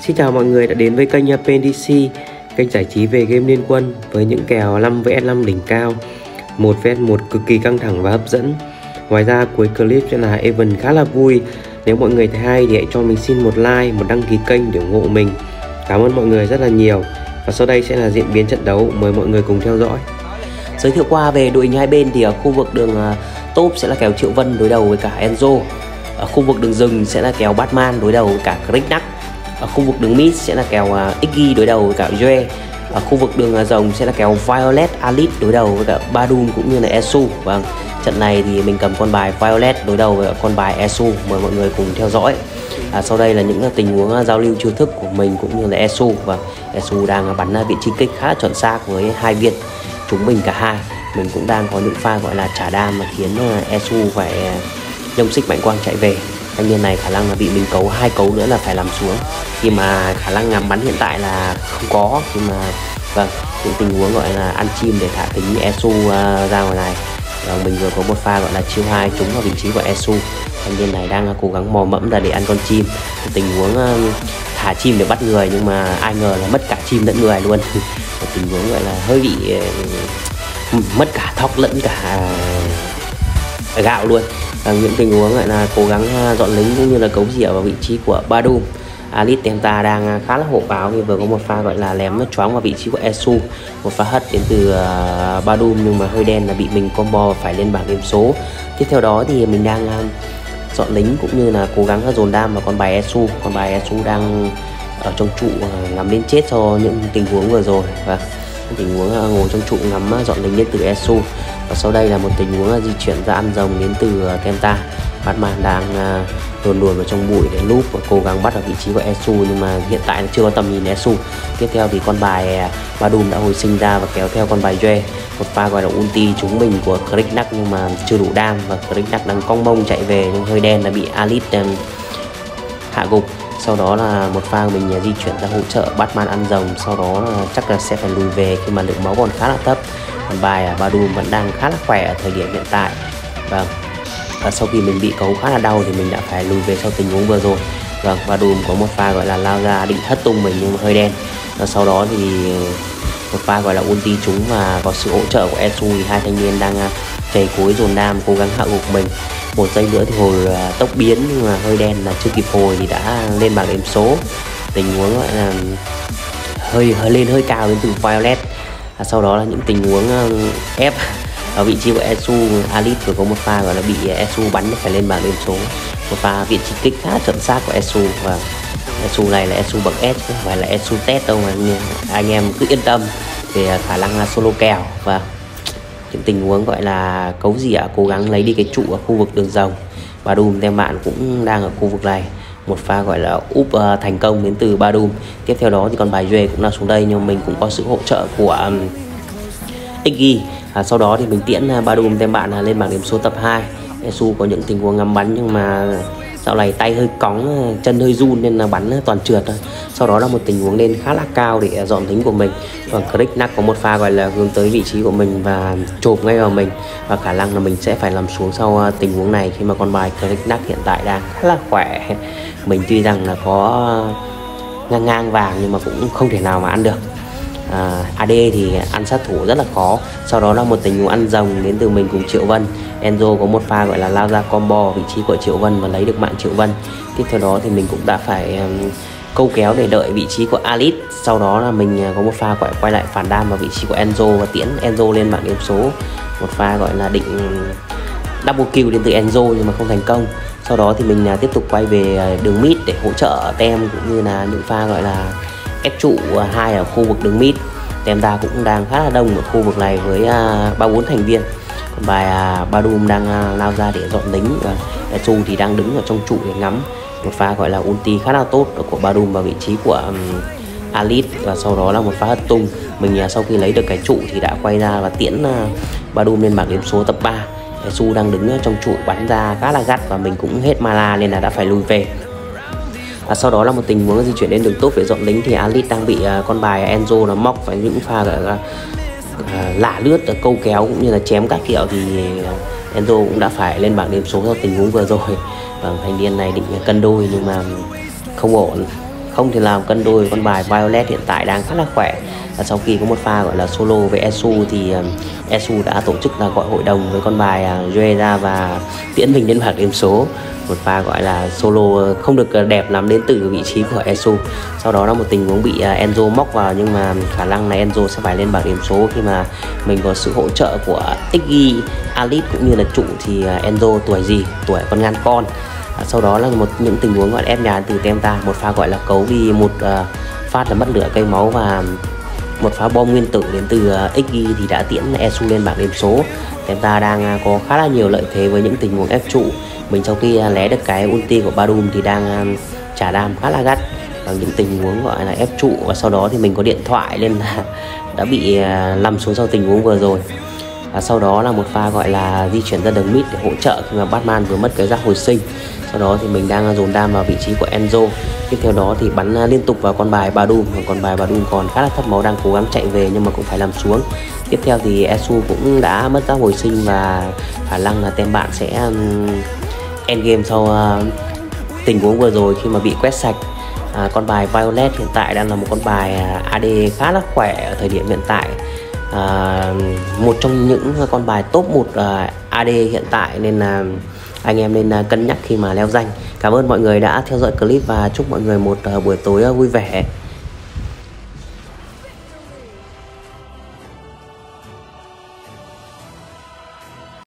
Xin chào mọi người đã đến với kênh PNDC, kênh giải trí về game liên quân với những kèo 5 vs 5 đỉnh cao, 1 vs 1 cực kỳ căng thẳng và hấp dẫn. Ngoài ra cuối clip sẽ là event khá là vui. Nếu mọi người thấy hay thì hãy cho mình xin một like, một đăng ký kênh để ủng hộ mình. Cảm ơn mọi người rất là nhiều. Và sau đây sẽ là diễn biến trận đấu, mời mọi người cùng theo dõi. Giới thiệu qua về đội hình hai bên thì ở khu vực đường à, top sẽ là kèo Triệu Vân đối đầu với cả Enzo. Ở khu vực đường rừng sẽ là kèo Batman đối đầu với cả Krignac ở khu vực đường mid sẽ là kèo à, uh, Iggy đối đầu với cả Joe. Ở khu vực đường à, rồng sẽ là kèo Violet Alit đối đầu với cả Badum cũng như là Esu. Vâng trận này thì mình cầm con bài Violet đối đầu với con bài Esu mời mọi người cùng theo dõi. À, sau đây là những à, tình huống giao lưu chiêu thức của mình cũng như là Esu. Và Esu đang bắn vị trí kích khá chuẩn xác với hai viên chúng mình cả hai. Mình cũng đang có những pha gọi là trả đam mà khiến Esu phải nhông xích mạnh quang chạy về thanh niên này khả năng là bị mình cấu hai cấu nữa là phải làm xuống. Khi mà khả năng ngắm bắn hiện tại là không có. Nhưng mà vâng những tình huống gọi là ăn chim để thả tính Esu uh, ra ngoài này. Và mình vừa có một pha gọi là chiêu hai trúng vào vị trí của Esu. Thanh niên này đang cố gắng mò mẫm ra để ăn con chim. Tình huống uh, thả chim để bắt người nhưng mà ai ngờ là mất cả chim lẫn người luôn. Một tình huống gọi là hơi bị uh, mất cả thóc lẫn cả gạo luôn. À, những tình huống lại là cố gắng à, dọn lính cũng như là cấu rỉa vào vị trí của Badum Alit Tenta đang à, khá là hộ báo khi vừa có một pha gọi là lém choáng vào vị trí của Esu. Một pha hất đến từ à, uh, Badum nhưng mà hơi đen là bị mình combo và phải lên bảng điểm số. Tiếp theo đó thì mình đang uh, dọn lính cũng như là cố gắng dồn đam vào con bài Esu. Con bài Esu đang ở trong trụ uh, ngắm đến chết cho những tình huống vừa rồi. Và tình huống à, ngồi trong trụ ngắm à, dọn lính đến từ Esu. Và sau đây là một tình huống à, di chuyển ra ăn rồng đến từ Kenta. Batman đang luồn luồn vào trong bụi để loop và cố gắng bắt ở vị trí của Esu, nhưng mà hiện tại chưa có tầm nhìn Esu. Tiếp theo thì con bài Badum đã hồi sinh ra và kéo theo con bài Due một pha gọi là ulti trúng mình của Krignac nhưng mà chưa đủ đam và Krignac đang cong mông chạy về, nhưng hơi đen là bị Alit hạ gục sau đó là một pha mình à, di chuyển ra hỗ trợ Batman ăn rồng. Sau đó là chắc là sẽ phải lùi về khi mà lượng máu còn khá là thấp. Còn bài à, Badum vẫn đang khá là khỏe ở thời điểm hiện tại. Vâng. Và sau khi mình bị cấu khá là đau thì mình đã phải lùi về sau tình huống vừa rồi. Vâng Badum có một pha gọi là lao ra định thất tung mình nhưng mà hơi đen. Và sau đó thì ờ, một pha gọi là ulti chúng và có sự hỗ trợ của Esu thì hai thanh niên đang à, chảy cuối dồn nam cố gắng hạ gục mình một giây nữa thì hồi à, tốc biến nhưng mà hơi đen là chưa kịp hồi thì đã lên bảng điểm số. Tình huống gọi là hơi hơi lên hơi cao đến từ Violet. À, sau đó là những tình huống à, ép ở vị trí của Esu Alit vừa có một pha gọi là bị Esu bắn phải lên bảng điểm số. Một pha vị trí kích khá chuẩn xác của Esu và Esu này là Esu bậc S không phải là Esu test đâu mà anh em cứ yên tâm về khả năng solo kèo. Và những tình huống gọi là cấu dỉa cố gắng lấy đi cái trụ ở khu vực đường rồng. Và Doom tem bạn cũng đang ở khu vực này. Một pha gọi là úp uh, thành công đến từ Badum. Tiếp theo đó thì còn bài Duê cũng là xuống đây nhưng mình cũng có sự hỗ trợ của um, Iggy. À, sau đó thì mình tiễn uh, Badum tem bạn uh, lên bảng điểm số tập 2 Esu có những tình huống ngắm bắn nhưng mà dạo này tay hơi cóng ờ, chân hơi run nên là bắn ờ, toàn trượt thôi. Sau đó là một tình huống lên khá là cao để ờ, dọn tính của mình. Còn Cricknack có một pha gọi là hướng tới vị trí của mình và chộp ngay vào mình. Và khả năng là mình sẽ phải làm xuống sau tình huống này khi mà con bài Cricknack hiện tại đang khá là khỏe. Mình tuy rằng là có ngang ngang vàng nhưng mà cũng không thể nào mà ăn được à, AD thì ăn sát thủ rất là khó. Sau đó là một tình huống ăn rồng đến từ mình cùng Triệu Vân. Enzo có một pha gọi là lao ra combo vị trí của Triệu Vân và lấy được mạng Triệu Vân. Tiếp theo đó thì mình cũng đã phải um, câu kéo để đợi vị trí của Alice sau đó là mình à, có một pha gọi quay lại phản đam vào vị trí của Enzo và tiễn Enzo lên bảng điểm số. Một pha gọi là định double kill đến từ Enzo nhưng mà không thành công. Sau đó thì mình à, tiếp tục quay về à, đường mid để hỗ trợ tem cũng như là những pha gọi là ép trụ à, hai ở khu vực đường mid. Tem ta cũng đang khá là đông ở khu vực này với à, ba bốn thành viên. Còn bài à, Badum đang uh, lao ra để dọn lính và Esu thì đang đứng ở trong trụ để ngắm. Một pha gọi là ulti khá là tốt của Badum vào vị trí của um, Alit và sau đó là một pha hất tung. Mình uh, sau khi lấy được cái trụ thì đã quay ra và tiễn uh, Badum lên bảng điểm số tập 3 Su đang đứng trong trụ bắn ra khá là gắt và mình cũng hết mana nên là đã phải lùi về à, sau đó là một tình huống di chuyển lên đường tốt để dọn lính thì Alit đang bị à, con bài Enzo nó móc phải những pha gọi là uh, lả lướt à, câu kéo cũng như là chém các kiểu thì à, Enzo cũng đã phải lên bảng điểm số theo tình huống vừa rồi. Và vâng, thành niên này định cân đôi nhưng mà không ổn. Không thể làm cân đôi con bài Violet hiện tại đang khá là khỏe. Và sau khi có một pha gọi là solo với Esu thì à, Esu đã tổ chức là gọi hội đồng với con bài uh, và tiễn mình lên bảng điểm số một pha gọi là solo không được ờ, đẹp lắm đến từ vị trí của Esu sau đó là một tình huống bị ờ, Enzo móc vào nhưng mà khả năng là Enzo sẽ phải lên bảng điểm số. Khi mà mình có sự hỗ trợ của Iggy, Alit cũng như là trụ thì ờ, Enzo tuổi gì? Tuổi con ngăn con. À, sau đó là một những tình huống gọi là ép nhà từ Temta một pha gọi là cấu đi một uh, phát là mất lửa cây máu và một phá bom nguyên tử đến từ ờ, XG thì đã tiễn Esu lên bảng điểm số. Temta đang ờ, có khá là nhiều lợi thế với những tình huống ép trụ. Mình sau khi ờ, lé được cái ulti của Badum thì đang trả đam khá là gắt bằng những tình huống gọi là ép trụ. Và sau đó thì mình có điện thoại nên là đã bị lầm xuống sau tình huống vừa rồi. Và sau đó là một pha gọi là di chuyển ra đường mid để hỗ trợ khi mà Batman vừa mất cái giác hồi sinh sau đó thì mình đang dồn đam vào vị trí của Enzo. Tiếp theo đó thì bắn à, liên tục vào con bài Badum. Còn bài Badum còn khá là thấp máu đang cố gắng chạy về nhưng mà cũng phải làm xuống. Tiếp theo thì Esu cũng đã mất giác hồi sinh và khả năng là tem bạn sẽ end game sau à, tình huống vừa rồi khi mà bị quét sạch. À, con bài Violet hiện tại đang là một con bài à, AD khá là khỏe ở thời điểm hiện tại. À, một trong những con bài top 1 AD hiện tại nên là anh em nên à, cân nhắc khi mà leo danh. Cảm ơn mọi người đã theo dõi clip và chúc mọi người một à, buổi tối à, vui vẻ.